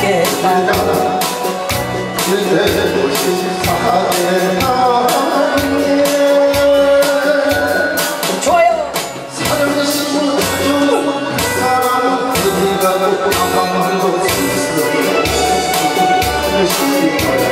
깨달아 그대 54대 Thank you.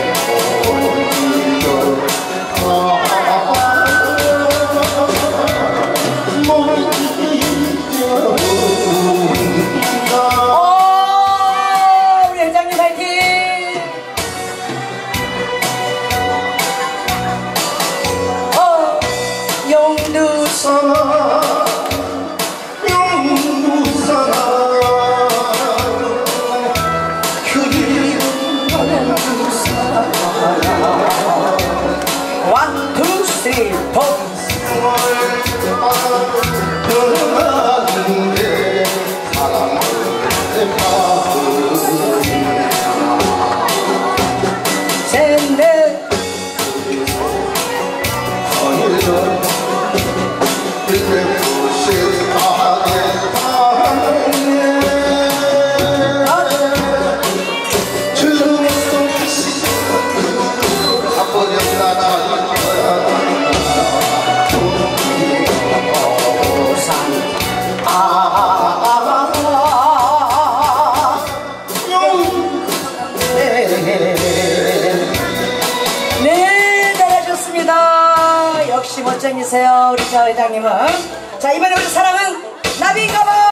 sana 고생이세요 우리 저 회장님은 자 이번에 우리 사랑은 나비가봐 인